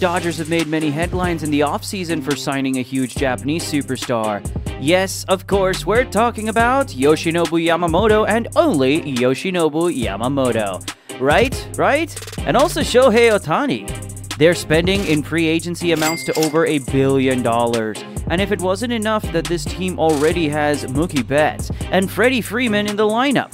Dodgers have made many headlines in the offseason for signing a huge Japanese superstar. Yes, of course, we're talking about Yoshinobu Yamamoto and only Yoshinobu Yamamoto. Right? Right? And also Shohei Ohtani. Their spending in free agency amounts to over a billion dollars. And if it wasn't enough that this team already has Mookie Betts and Freddie Freeman in the lineup,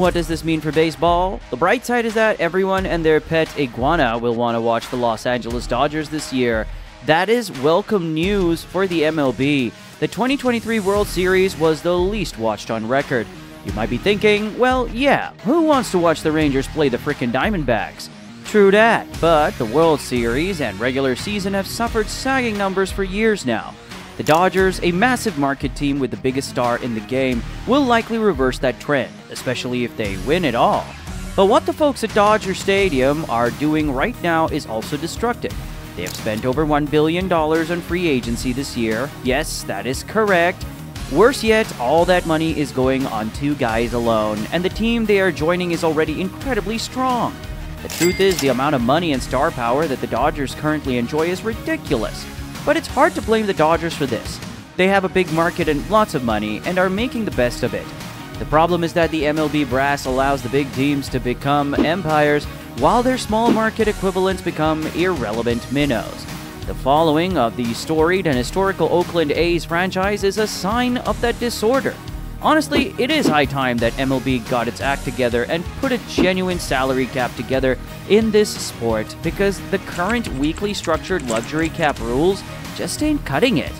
What does this mean for baseball? The bright side is that everyone and their pet iguana will want to watch the Los Angeles Dodgers this year. That is welcome news for the MLB. The 2023 World Series was the least watched on record. You might be thinking, well, yeah, who wants to watch the Rangers play the frickin' Diamondbacks? True that, but the World Series and regular season have suffered sagging numbers for years now. The Dodgers, a massive market team with the biggest star in the game, will likely reverse that trend, especially if they win it all. But what the folks at Dodger Stadium are doing right now is also destructive. They have spent over $1 billion on free agency this year. Yes, that is correct. Worse yet, all that money is going on two guys alone, and the team they are joining is already incredibly strong. The truth is, the amount of money and star power that the Dodgers currently enjoy is ridiculous. But it's hard to blame the Dodgers for this. They have a big market and lots of money and are making the best of it. The problem is that the MLB brass allows the big teams to become empires while their small market equivalents become irrelevant minnows. The following of the storied and historical Oakland A's franchise is a sign of that disorder. Honestly, it is high time that MLB got its act together and put a genuine salary cap together in this sport because the current weekly structured luxury cap rules just ain't cutting it.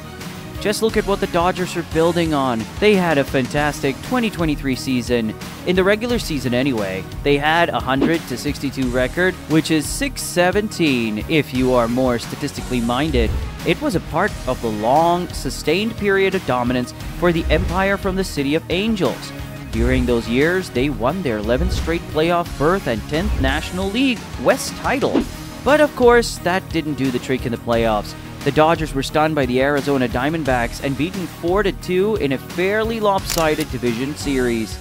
Just look at what the Dodgers are building on. They had a fantastic 2023 season. In the regular season, anyway, they had a 100 to 62 record, which is 617 if you are more statistically minded. It was a part of the long, sustained period of dominance for the Empire from the City of Angels. During those years, they won their 11th straight playoff berth and 10th National League West title. But of course, that didn't do the trick in the playoffs. The Dodgers were stunned by the Arizona Diamondbacks and beaten 4 2 in a fairly lopsided division series.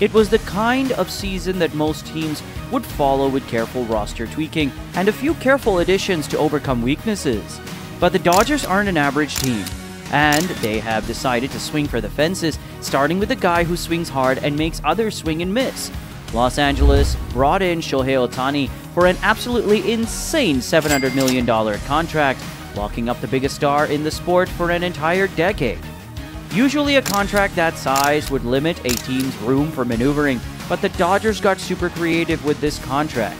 It was the kind of season that most teams would follow with careful roster tweaking and a few careful additions to overcome weaknesses. But the Dodgers aren't an average team, and they have decided to swing for the fences, starting with a guy who swings hard and makes others swing and miss. Los Angeles brought in Shohei Ohtani for an absolutely insane $700 million contract locking up the biggest star in the sport for an entire decade. Usually, a contract that size would limit a team's room for maneuvering, but the Dodgers got super creative with this contract.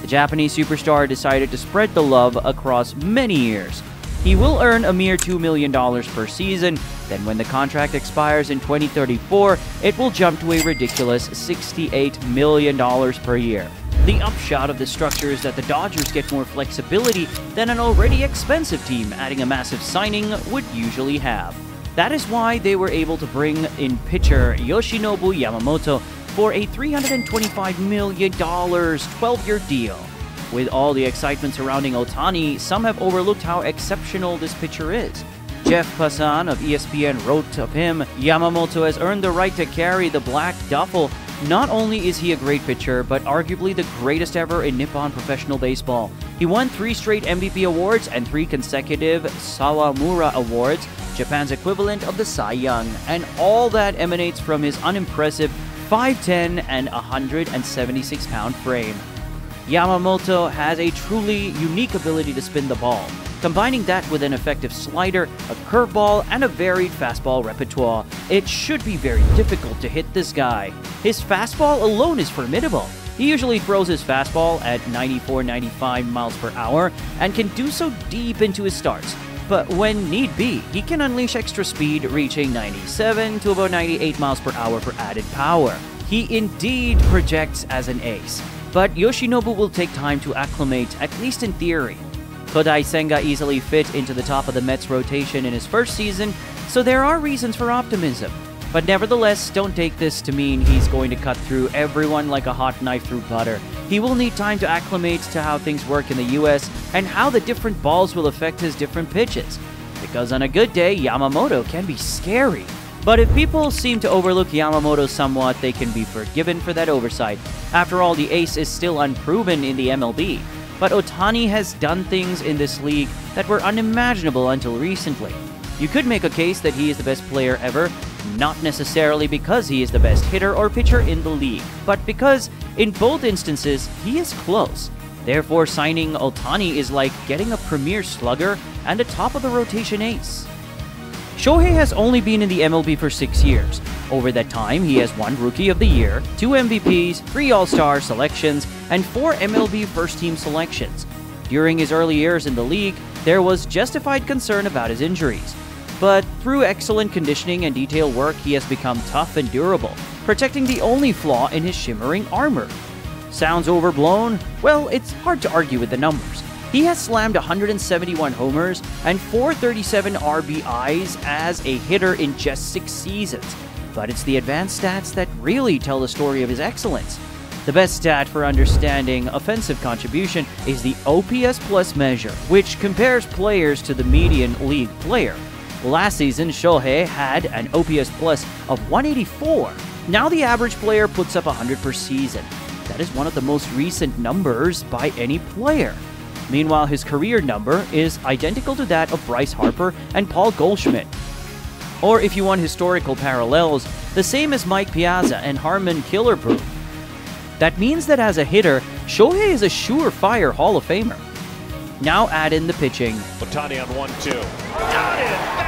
The Japanese superstar decided to spread the love across many years. He will earn a mere $2 million per season, then, when the contract expires in 2034, it will jump to a ridiculous $68 million per year. The upshot of this structure is that the Dodgers get more flexibility than an already expensive team adding a massive signing would usually have. That is why they were able to bring in pitcher Yoshinobu Yamamoto for a $325 million 12 year deal. With all the excitement surrounding Ohtani, some have overlooked how exceptional this pitcher is. Jeff Passan of ESPN wrote of him Yamamoto has earned the right to carry the black duffel not only is he a great pitcher, but arguably the greatest ever in Nippon professional baseball. He won three straight MVP awards and three consecutive Sawamura Awards, Japan's equivalent of the Cy Young, and all that emanates from his unimpressive 5'10 and 176 pound frame. Yamamoto has a truly unique ability to spin the ball. Combining that with an effective slider, a curveball, and a varied fastball repertoire, it should be very difficult to hit this guy. His fastball alone is formidable. He usually throws his fastball at 94 95 miles per hour and can do so deep into his starts. But when need be, he can unleash extra speed, reaching 97 to about 98 miles per hour for added power. He indeed projects as an ace. But Yoshinobu will take time to acclimate, at least in theory. Kodai Senga easily fit into the top of the Mets rotation in his first season, so there are reasons for optimism. But nevertheless, don't take this to mean he's going to cut through everyone like a hot knife through butter. He will need time to acclimate to how things work in the US and how the different balls will affect his different pitches. Because on a good day, Yamamoto can be scary. But if people seem to overlook Yamamoto somewhat, they can be forgiven for that oversight. After all, the ace is still unproven in the MLB. But Ohtani has done things in this league that were unimaginable until recently. You could make a case that he is the best player ever, not necessarily because he is the best hitter or pitcher in the league, but because in both instances he is close. Therefore, signing Ohtani is like getting a premier slugger and a top of the rotation ace. Shohei has only been in the MLB for six years. Over that time, he has won Rookie of the Year, two MVPs, three All Star selections, and four MLB first team selections. During his early years in the league, there was justified concern about his injuries. But through excellent conditioning and detail work, he has become tough and durable, protecting the only flaw in his shimmering armor. Sounds overblown? Well, it's hard to argue with the numbers. He has slammed 171 homers and 437 RBIs as a hitter in just six seasons. But it's the advanced stats that really tell the story of his excellence. The best stat for understanding offensive contribution is the OPS plus measure, which compares players to the median league player. Last season, Shohei had an OPS plus of 184. Now the average player puts up 100 per season. That is one of the most recent numbers by any player. Meanwhile, his career number is identical to that of Bryce Harper and Paul Goldschmidt. Or if you want historical parallels, the same as Mike Piazza and Harmon Killebrew. That means that as a hitter, Shohei is a surefire Hall of Famer. Now add in the pitching. Ohtani on 1 2. Got it!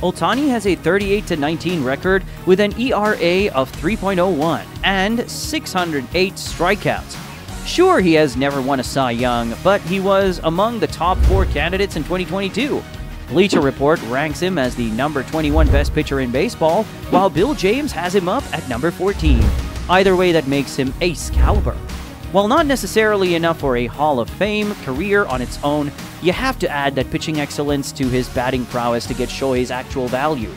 Ohtani has a 38 19 record with an ERA of 3.01 and 608 strikeouts. Sure, he has never won a Cy Young, but he was among the top four candidates in 2022. Bleacher Report ranks him as the number 21 best pitcher in baseball, while Bill James has him up at number 14. Either way, that makes him ace caliber. While not necessarily enough for a Hall of Fame career on its own, you have to add that pitching excellence to his batting prowess to get Shohei's actual value.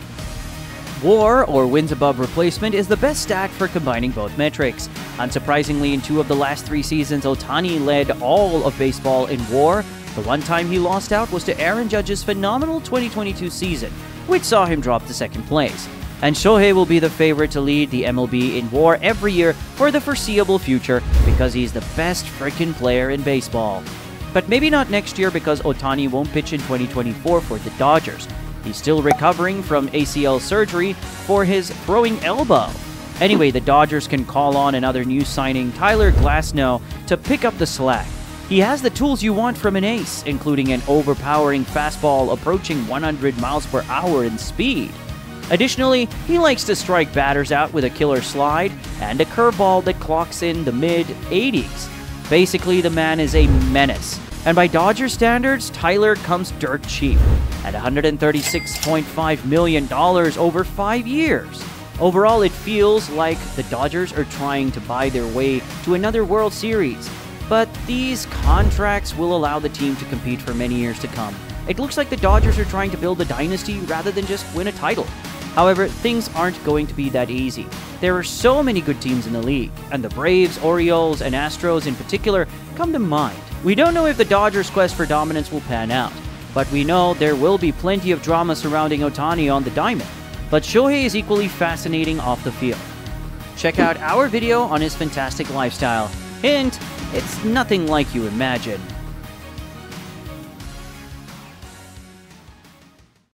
WAR, or wins above replacement, is the best stat for combining both metrics. Unsurprisingly, in two of the last three seasons, Ohtani led all of baseball in WAR. The one time he lost out was to Aaron Judge's phenomenal 2022 season, which saw him drop to second place and Shohei will be the favorite to lead the MLB in WAR every year for the foreseeable future because he's the best freaking player in baseball. But maybe not next year because Ohtani won't pitch in 2024 for the Dodgers. He's still recovering from ACL surgery for his throwing elbow. Anyway, the Dodgers can call on another new signing, Tyler Glasnow, to pick up the slack. He has the tools you want from an ace, including an overpowering fastball approaching 100 miles per hour in speed. Additionally, he likes to strike batters out with a killer slide and a curveball that clocks in the mid 80s. Basically, the man is a menace. And by Dodger standards, Tyler comes dirt cheap at $136.5 million over five years. Overall, it feels like the Dodgers are trying to buy their way to another World Series. But these contracts will allow the team to compete for many years to come. It looks like the Dodgers are trying to build a dynasty rather than just win a title. However, things aren't going to be that easy. There are so many good teams in the league, and the Braves, Orioles, and Astros in particular come to mind. We don't know if the Dodgers' quest for dominance will pan out, but we know there will be plenty of drama surrounding Ohtani on the diamond. But Shohei is equally fascinating off the field. Check out our video on his fantastic lifestyle. Hint, it's nothing like you imagine.